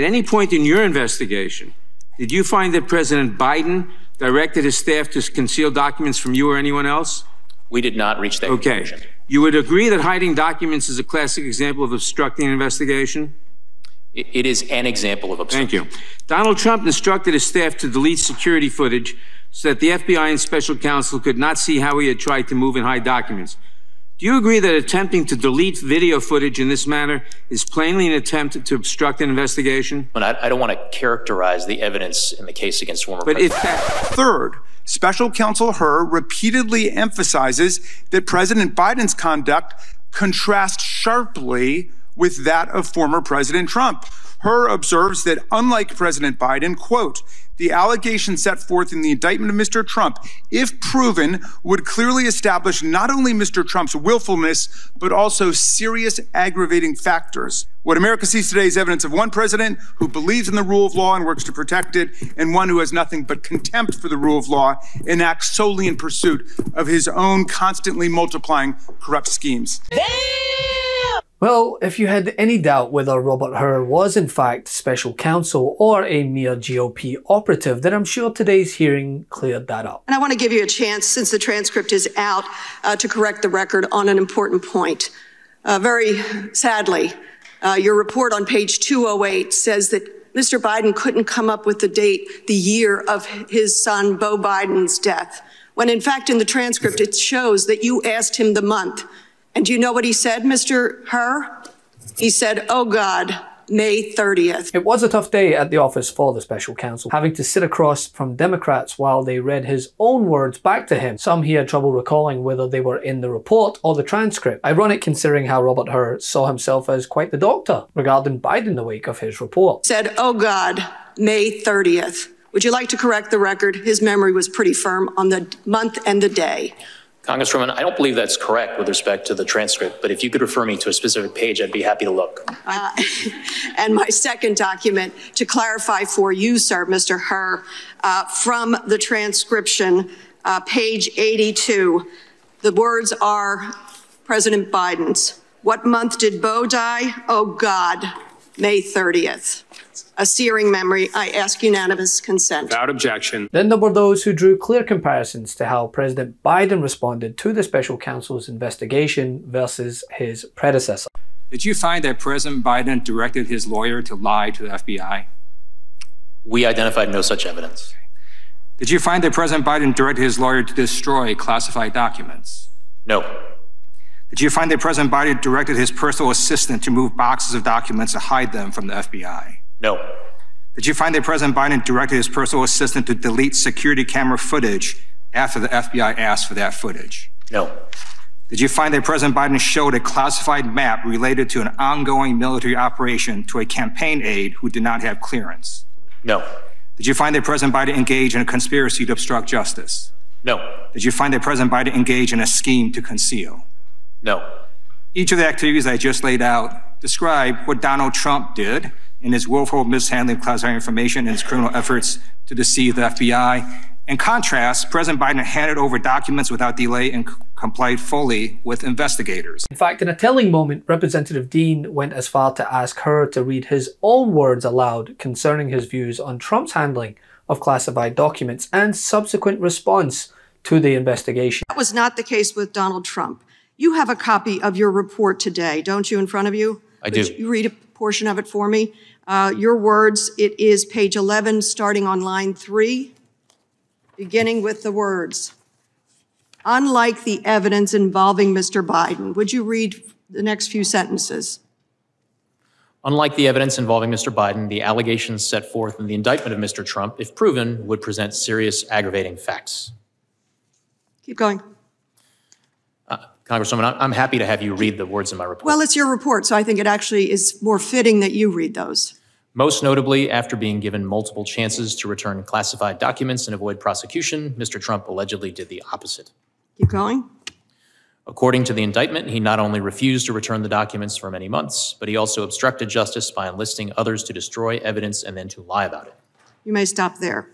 At any point in your investigation, did you find that President Biden directed his staff to conceal documents from you or anyone else? We did not reach that Okay. conclusion. You would agree that hiding documents is a classic example of obstructing an investigation? It- it is an example of obstruction. Thank you. Donald Trump instructed his staff to delete security footage so that the FBI and special counsel could not see how he had tried to move and hide documents. Do you agree that attempting to delete video footage in this manner is plainly an attempt to obstruct an investigation? And I, I don't want to characterize the evidence in the case against former But President. if that, Third, Special Counsel Hur repeatedly emphasizes that President Biden's conduct contrasts sharply with that of former President Trump. Hur observes that unlike President Biden, quote, the allegations set forth in the indictment of Mr. Trump, if proven, would clearly establish not only Mr. Trump's willfulness, but also serious aggravating factors. What America sees today is evidence of one president who believes in the rule of law and works to protect it, and one who has nothing but contempt for the rule of law and acts solely in pursuit of his own constantly multiplying corrupt schemes. Well, if you had any doubt whether Robert Hur was in fact special counsel or a mere GOP operative, then I'm sure today's hearing cleared that up. And I want to give you a chance, since the transcript is out, uh, to correct the record on an important point. Uh, very sadly, uh, your report on page 208 says that Mr. Biden couldn't come up with the date, the year of his son, Beau Biden's death, when in fact in the transcript it shows that you asked him the month. And do you know what he said, Mr. Hur? He said, Oh God, May 30th. It was a tough day at the office for the special counsel, having to sit across from Democrats while they read his own words back to him. Some he had trouble recalling whether they were in the report or the transcript. Ironic considering how Robert Hur saw himself as quite the doctor regarding Biden in the wake of his report. said, Oh God, May 30th. Would you like to correct the record? His memory was pretty firm on the month and the day. Congresswoman, I don't believe that's correct with respect to the transcript, but if you could refer me to a specific page, I'd be happy to look. Uh, and my second document to clarify for you, sir, Mr. Hur, uh, from the transcription, uh, page 82, the words are President Biden's. What month did Beau die? Oh God, May 30th. A searing memory. I ask unanimous consent. Without objection. Then there were those who drew clear comparisons to how President Biden responded to the special counsel's investigation versus his predecessor. Did you find that President Biden directed his lawyer to lie to the FBI? We identified no such evidence. Did you find that President Biden directed his lawyer to destroy classified documents? No. Did you find that President Biden directed his personal assistant to move boxes of documents to hide them from the FBI? No. Did you find that President Biden directed his personal assistant to delete security camera footage after the FBI asked for that footage? No. Did you find that President Biden showed a classified map related to an ongoing military operation to a campaign aide who did not have clearance? No. Did you find that President Biden engaged in a conspiracy to obstruct justice? No. Did you find that President Biden engaged in a scheme to conceal? No. Each of the activities I just laid out describe what Donald Trump did in his willful mishandling of classified information and his criminal efforts to deceive the FBI. In contrast, President Biden handed over documents without delay and c- complied fully with investigators. In fact, in a telling moment, Representative Dean went as far to ask Hur to read his own words aloud concerning his views on Trump's handling of classified documents and subsequent response to the investigation. That was not the case with Donald Trump. You have a copy of your report today, don't you, in front of you? I Could do. You read a portion of it for me. Uh, your words, it is page 11, starting on line three, beginning with the words. Unlike the evidence involving Mr. Biden, would you read the next few sentences? Unlike the evidence involving Mr. Biden, the allegations set forth in the indictment of Mr. Trump, if proven, would present serious aggravating facts. Keep going. Congresswoman, I'm happy to have you read the words in my report. Well, it's your report, so I think it actually is more fitting that you read those. Most notably, after being given multiple chances to return classified documents and avoid prosecution, Mr. Trump allegedly did the opposite. Keep going. According to the indictment, he not only refused to return the documents for many months, but he also obstructed justice by enlisting others to destroy evidence and then to lie about it. You may stop there.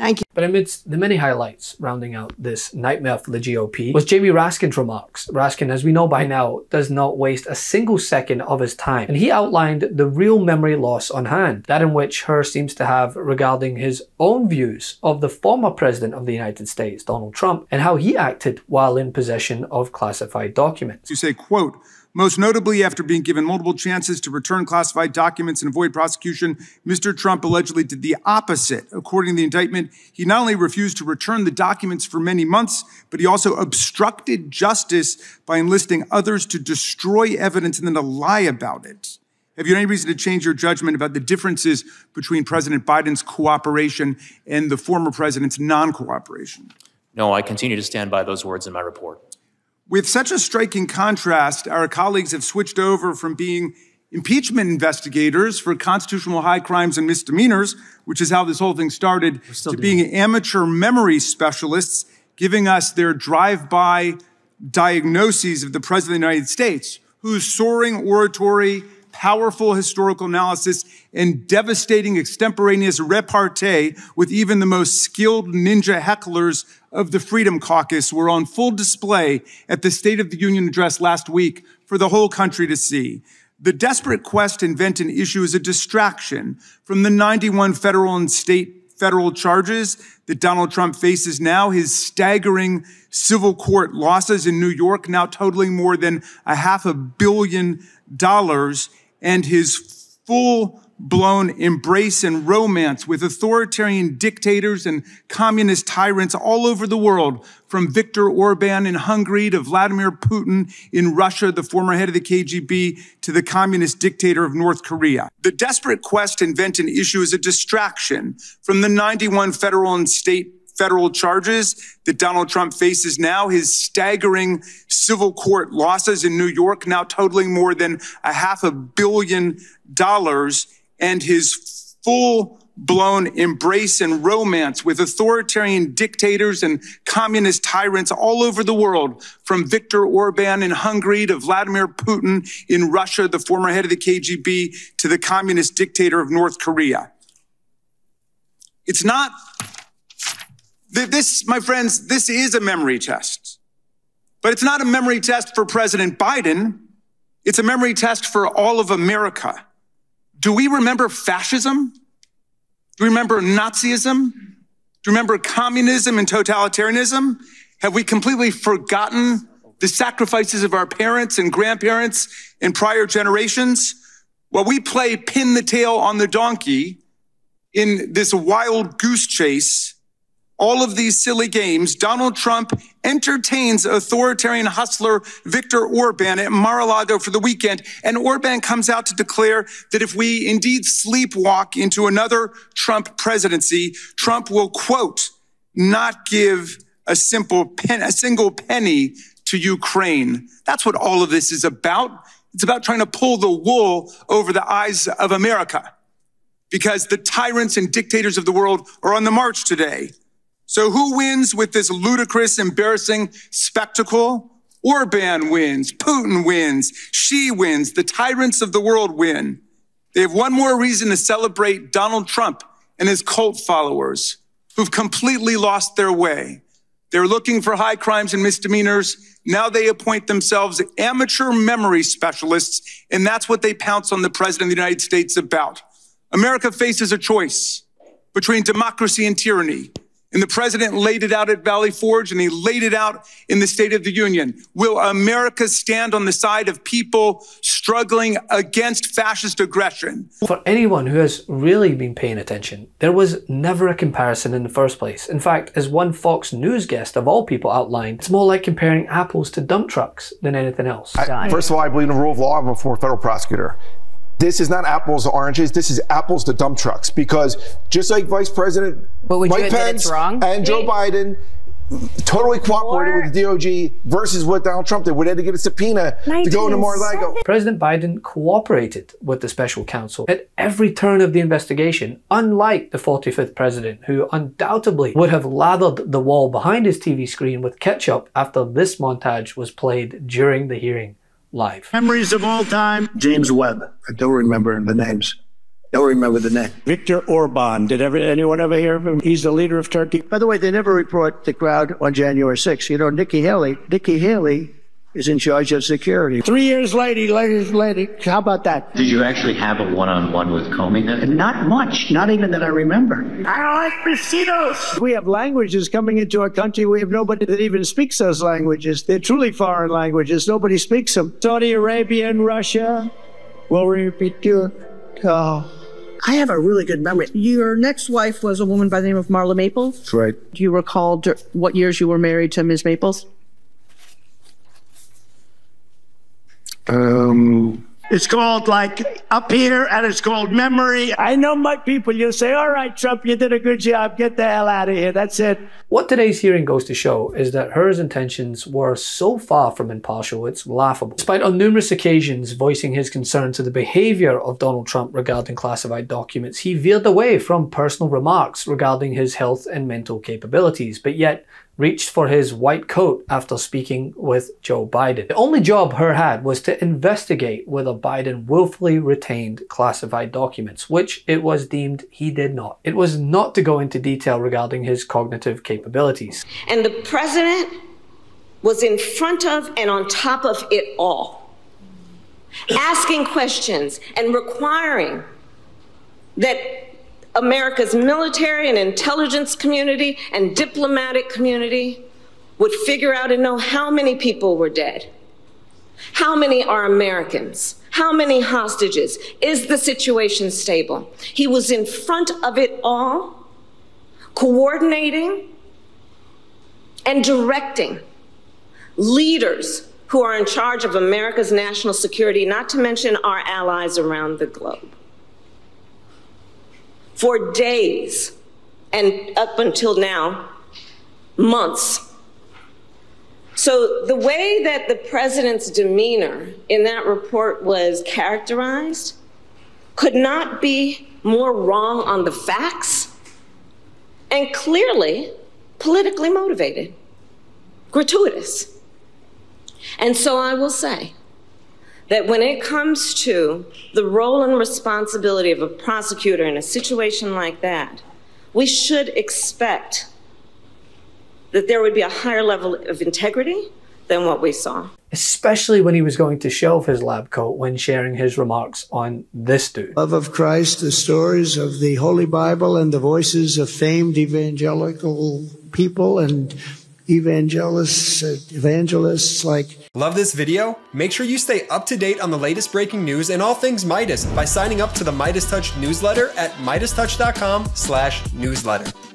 Thank you. But amidst the many highlights rounding out this nightmare for the GOP was Jamie Raskin's remarks. Raskin, as we know by now, does not waste a single second of his time. And he outlined the real memory loss on hand, that in which Hur seems to have regarding his own views of the former president of the United States, Donald Trump, and how he acted while in possession of classified documents. You say, quote, most notably, after being given multiple chances to return classified documents and avoid prosecution, Mr. Trump allegedly did the opposite. According to the indictment, he not only refused to return the documents for many months, but he also obstructed justice by enlisting others to destroy evidence and then to lie about it. Have you any reason to change your judgment about the differences between President Biden's cooperation and the former president's non cooperation? No, I continue to stand by those words in my report. With such a striking contrast, our colleagues have switched over from being impeachment investigators for constitutional high crimes and misdemeanors, which is how this whole thing started, to being amateur memory specialists, giving us their drive-by diagnoses of the President of the United States, whose soaring oratory, powerful historical analysis, and devastating extemporaneous repartee with even the most skilled ninja hecklers of the Freedom Caucus were on full display at the State of the Union address last week for the whole country to see. The desperate quest to invent an issue is a distraction from the 91 federal and state federal charges that Donald Trump faces now, his staggering civil court losses in New York now totaling more than a half a billion dollars, and his full blown embrace and romance with authoritarian dictators and communist tyrants all over the world, from Viktor Orban in Hungary to Vladimir Putin in Russia, the former head of the KGB, to the communist dictator of North Korea. The desperate quest to invent an issue is a distraction from the 91 federal and state federal charges that Donald Trump faces now, his staggering civil court losses in New York now totaling more than a half a billion dollars and his full blown embrace and romance with authoritarian dictators and communist tyrants all over the world, from Viktor Orban in Hungary to Vladimir Putin in Russia, the former head of the KGB, to the communist dictator of North Korea. It's not, this, my friends, this is a memory test. But it's not a memory test for President Biden. It's a memory test for all of America. Do we remember fascism? Do we remember Nazism? Do we remember communism and totalitarianism? Have we completely forgotten the sacrifices of our parents and grandparents in prior generations? While we play pin the tail on the donkey in this wild goose chase, all of these silly games, Donald Trump entertains authoritarian hustler Viktor Orban at Mar-a-Lago for the weekend. And Orban comes out to declare that if we indeed sleepwalk into another Trump presidency, Trump will, quote, not give a simple pen, a single penny to Ukraine. That's what all of this is about. It's about trying to pull the wool over the eyes of America because the tyrants and dictators of the world are on the march today. So who wins with this ludicrous, embarrassing spectacle? Orban wins, Putin wins, Xi wins, the tyrants of the world win. They have one more reason to celebrate Donald Trump and his cult followers who've completely lost their way. They're looking for high crimes and misdemeanors. Now they appoint themselves amateur memory specialists, and that's what they pounce on the president of the United States about. America faces a choice between democracy and tyranny. And the president laid it out at Valley Forge and he laid it out in the State of the Union. Will America stand on the side of people struggling against fascist aggression? For anyone who has really been paying attention, there was never a comparison in the first place. In fact, as one Fox News guest of all people outlined, it's more like comparing apples to dump trucks than anything else. I, first of all, I believe in the rule of law. I'm a former federal prosecutor this is not apples to oranges. This is apples to dump trucks because just like Vice President Mike Pence and Joe Biden totally cooperated with the DOJ versus what Donald Trump did. We had to get a subpoena to go into Mar-a-Lago. President Biden cooperated with the special counsel at every turn of the investigation, unlike the 45th president, who undoubtedly would have lathered the wall behind his TV screen with ketchup after this montage was played during the hearing live. Memories of all time. James Webb. I don't remember the names. Don't remember the name. Viktor Orban. Did ever anyone ever hear of him? He's the leader of Turkey. By the way, they never report the crowd on January 6th. You know, Nikki Haley, Nikki Haley is in charge of security. Three years later, later, later. How about that? Did you actually have a one-on-one with Comey then? Not much. Not even that I remember. I like Besitos. We have languages coming into our country. We have nobody that even speaks those languages. They're truly foreign languages. Nobody speaks them. Saudi Arabia and Russia will repeat your. Oh. I have a really good memory. Your next wife was a woman by the name of Marla Maples. That's right. Do you recall what years you were married to Ms. Maples? Um, it's called like up here and it's called memory. I know my people. You'll say, all right, Trump, you did a good job. Get the hell out of here. That's it. What today's hearing goes to show is that her intentions were so far from impartial, it's laughable. Despite on numerous occasions voicing his concern to the behavior of Donald Trump regarding classified documents, he veered away from personal remarks regarding his health and mental capabilities, but yet reached for his white coat after speaking with Joe Biden. The only job Hur had was to investigate whether Biden willfully retained classified documents, which it was deemed he did not. It was not to go into detail regarding his cognitive capabilities. And the president was in front of and on top of it all, asking questions and requiring that America's military and intelligence community and diplomatic community would figure out and know how many people were dead. How many are Americans? How many hostages? Is the situation stable? He was in front of it all, coordinating and directing leaders who are in charge of America's national security, not to mention our allies around the globe for days and up until now, months. So the way that the president's demeanor in that report was characterized could not be more wrong on the facts and clearly politically motivated, gratuitous. And so I will say, that when it comes to the role and responsibility of a prosecutor in a situation like that, we should expect that there would be a higher level of integrity than what we saw. Especially when he was going to shelve his lab coat when sharing his remarks on this dude. Love of Christ, the stories of the Holy Bible, and the voices of famed evangelical people and evangelists, evangelists like. Love this video? Make sure you stay up to date on the latest breaking news and all things Meidas by signing up to the MeidasTouch newsletter at MeidasTouch.com/newsletter.